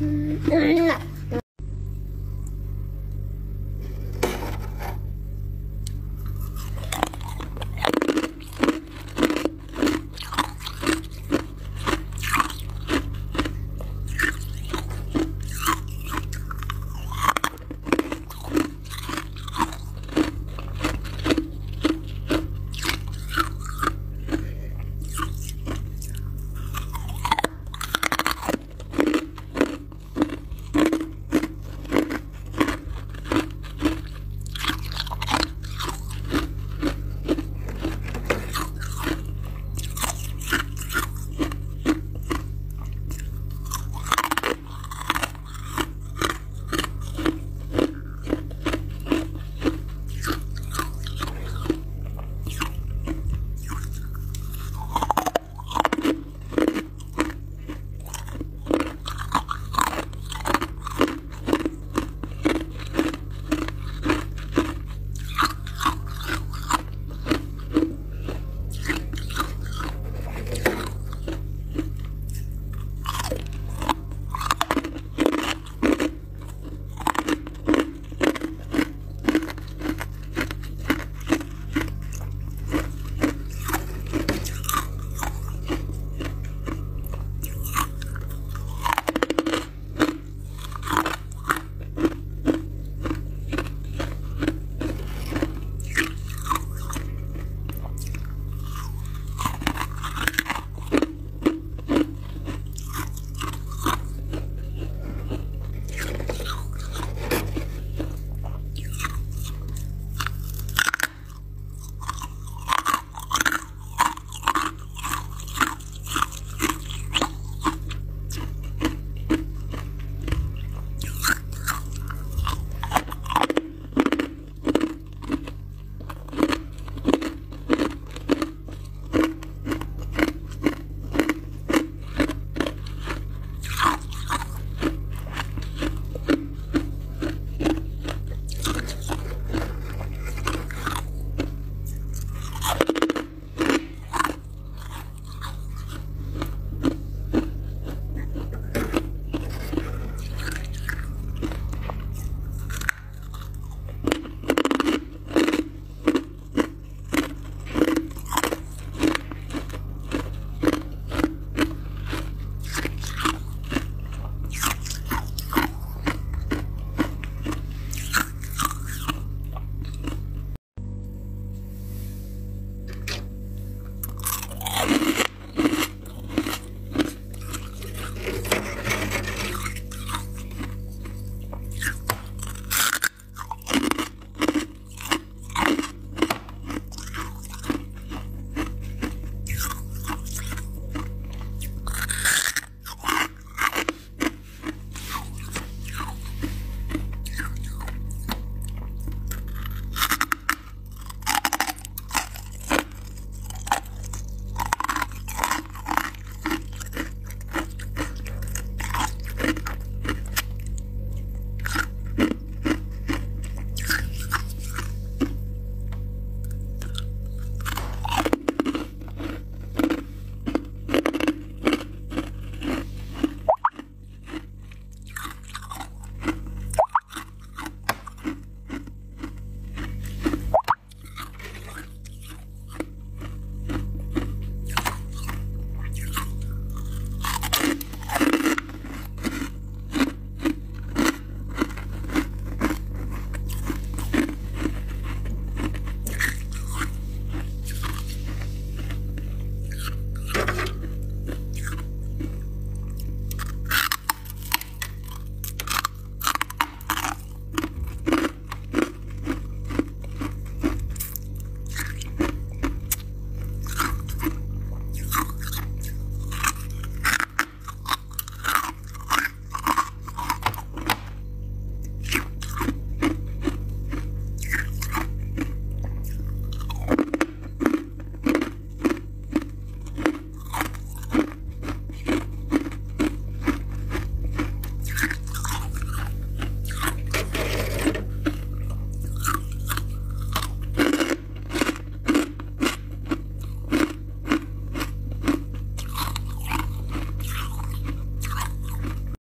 嗯嗯